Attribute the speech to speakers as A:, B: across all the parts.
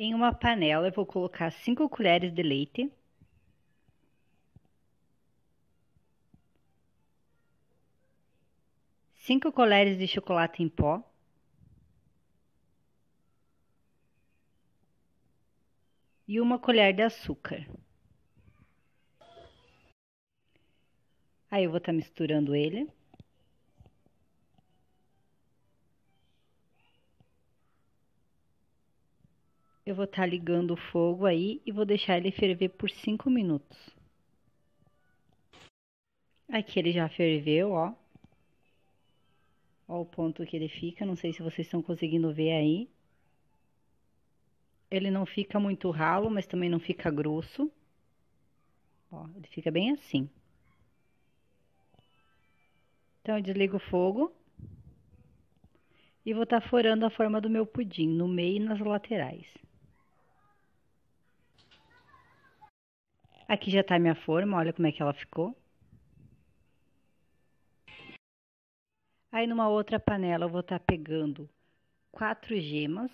A: Em uma panela, eu vou colocar 5 colheres de leite. Cinco colheres de chocolate em pó. E uma colher de açúcar. Aí eu vou estar tá misturando ele. Eu vou estar tá ligando o fogo aí e vou deixar ele ferver por 5 minutos. Aqui ele já ferveu, ó. Ó o ponto que ele fica, não sei se vocês estão conseguindo ver aí. Ele não fica muito ralo, mas também não fica grosso. Ó, ele fica bem assim. Então, eu desligo o fogo. E vou estar tá forando a forma do meu pudim, no meio e nas laterais. Aqui já tá minha forma, olha como é que ela ficou. Aí numa outra panela eu vou estar tá pegando quatro gemas,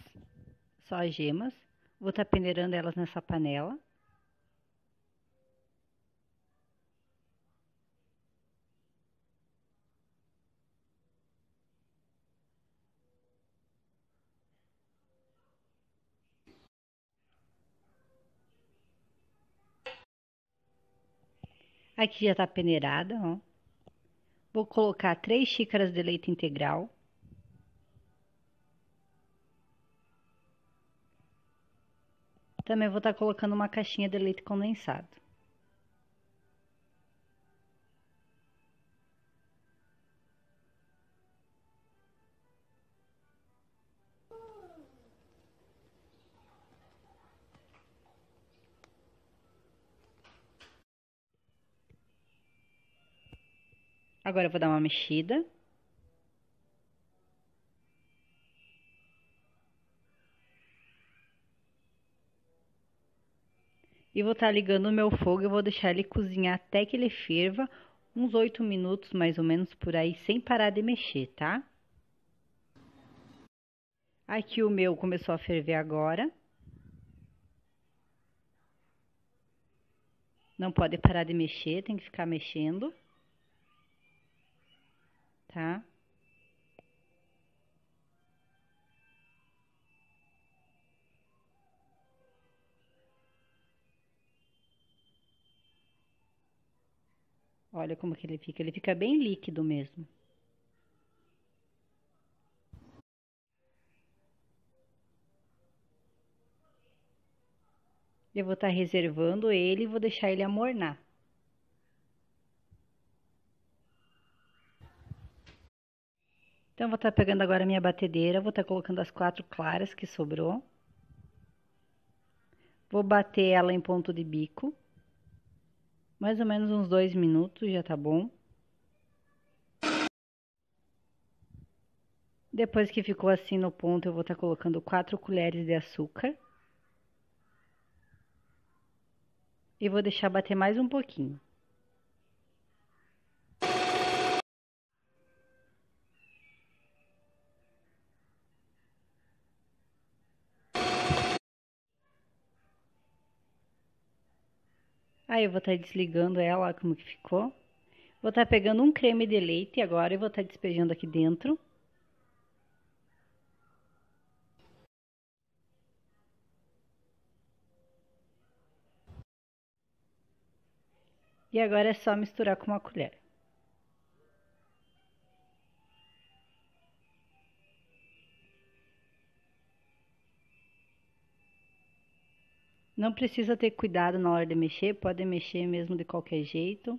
A: só gemas. Vou estar tá peneirando elas nessa panela. Aqui já tá peneirada, ó. Vou colocar três xícaras de leite integral. Também vou estar tá colocando uma caixinha de leite condensado. Agora eu vou dar uma mexida. E vou estar tá ligando o meu fogo e vou deixar ele cozinhar até que ele ferva, uns 8 minutos mais ou menos por aí, sem parar de mexer, tá? Aqui o meu começou a ferver agora. Não pode parar de mexer, tem que ficar mexendo tá? Olha como que ele fica, ele fica bem líquido mesmo. Eu vou estar tá reservando ele e vou deixar ele amornar. Então, vou estar tá pegando agora a minha batedeira, vou estar tá colocando as quatro claras que sobrou. Vou bater ela em ponto de bico. Mais ou menos uns dois minutos, já tá bom. Depois que ficou assim no ponto, eu vou estar tá colocando quatro colheres de açúcar. E vou deixar bater mais um pouquinho. Aí eu vou estar tá desligando ela, como que ficou. Vou estar tá pegando um creme de leite agora e vou estar tá despejando aqui dentro. E agora é só misturar com uma colher. Não precisa ter cuidado na hora de mexer, pode mexer mesmo de qualquer jeito.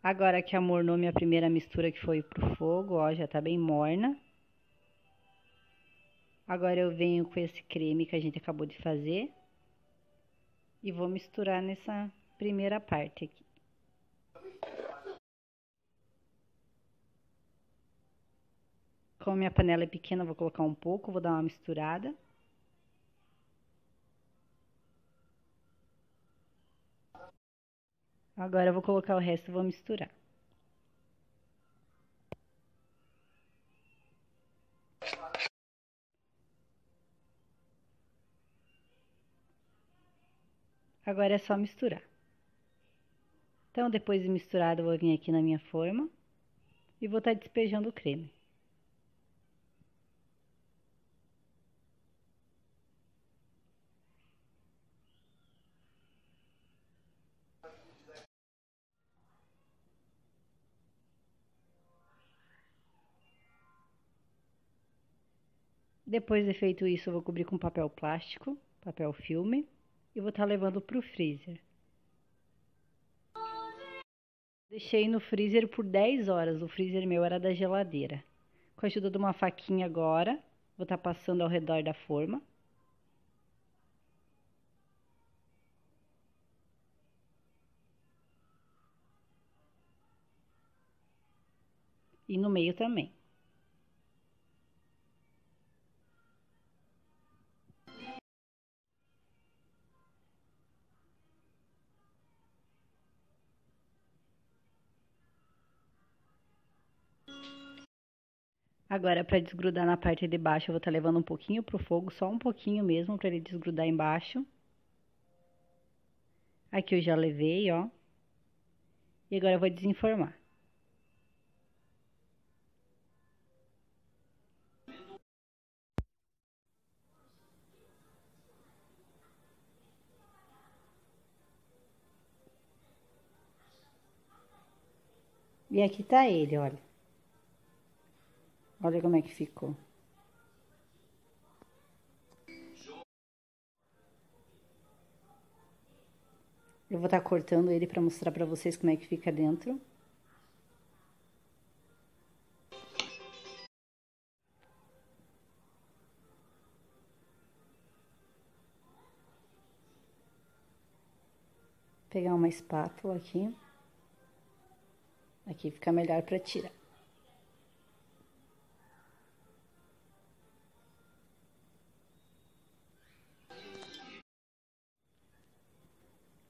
A: Agora que amornou minha primeira mistura que foi pro fogo, ó, já tá bem morna. Agora eu venho com esse creme que a gente acabou de fazer. E vou misturar nessa primeira parte aqui. Como minha panela é pequena, vou colocar um pouco, vou dar uma misturada. Agora vou colocar o resto e vou misturar. Agora é só misturar. Então, depois de misturado, eu vou vir aqui na minha forma e vou estar despejando o creme. Depois de feito isso, eu vou cobrir com papel plástico, papel filme, e vou estar tá levando para o freezer. Deixei no freezer por 10 horas, o freezer meu era da geladeira. Com a ajuda de uma faquinha agora, vou estar tá passando ao redor da forma. E no meio também. Agora, para desgrudar na parte de baixo, eu vou estar tá levando um pouquinho pro fogo, só um pouquinho mesmo, para ele desgrudar embaixo. Aqui eu já levei, ó. E agora eu vou desenformar. E aqui tá ele, olha. Olha como é que ficou. Eu vou estar tá cortando ele para mostrar para vocês como é que fica dentro. Pegar uma espátula aqui. Aqui fica melhor para tirar.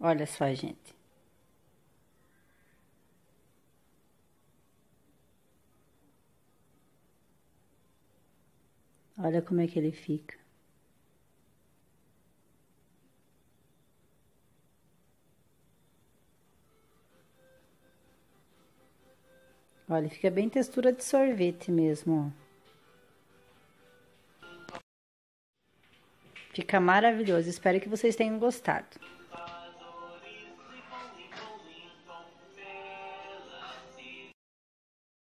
A: Olha só, gente. Olha como é que ele fica. Olha, fica bem textura de sorvete mesmo, ó. Fica maravilhoso. Espero que vocês tenham gostado.